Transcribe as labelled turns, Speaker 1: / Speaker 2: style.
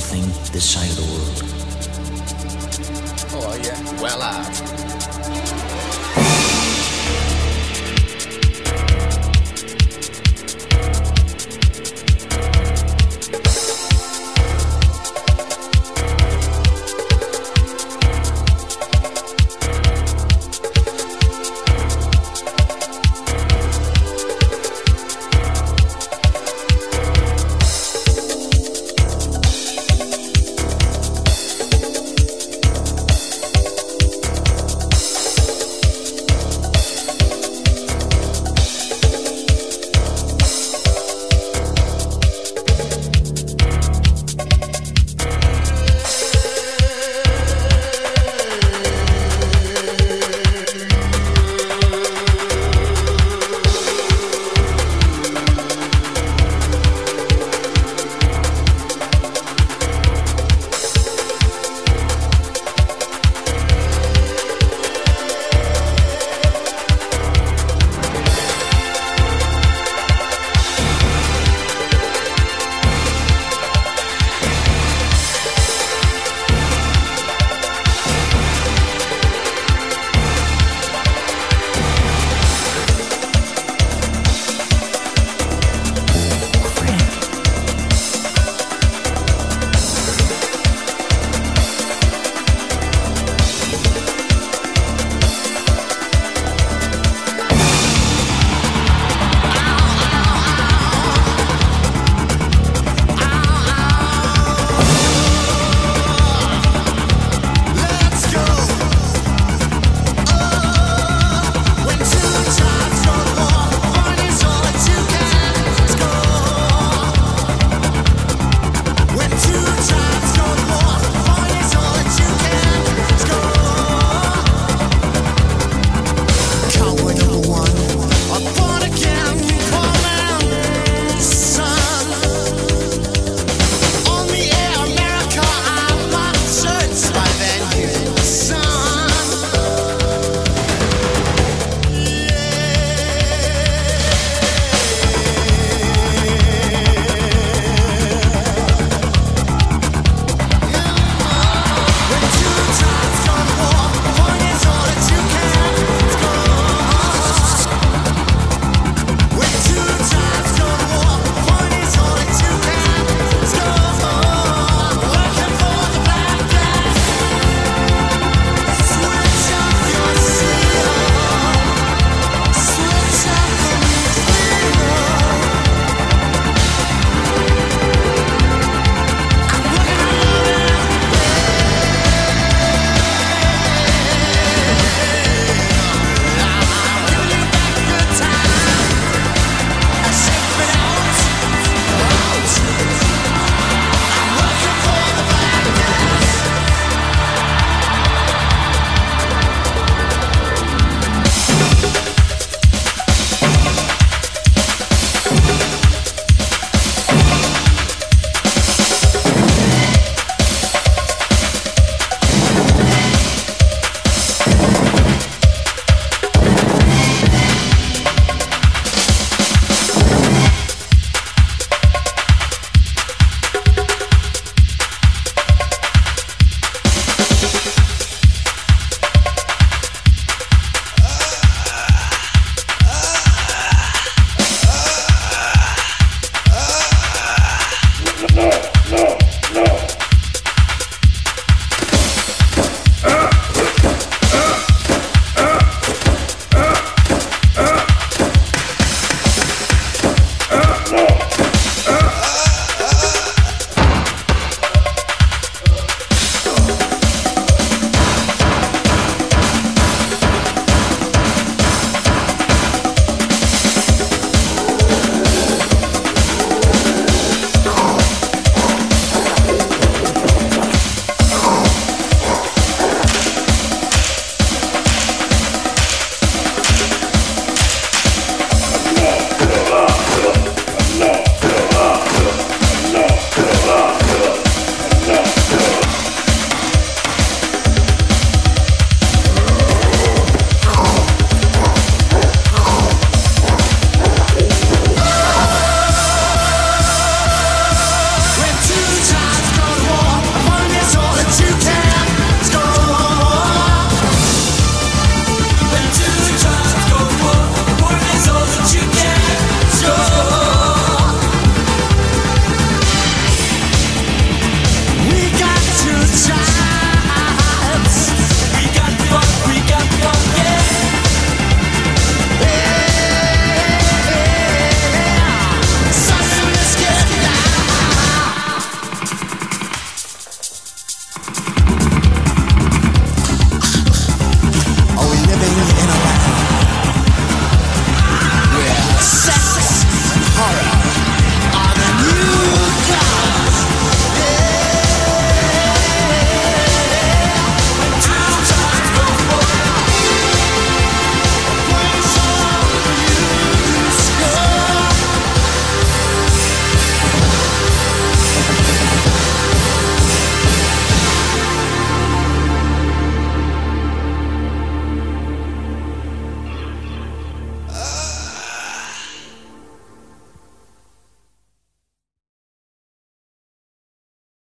Speaker 1: something this side of the world.
Speaker 2: Oh, yeah. Well, I.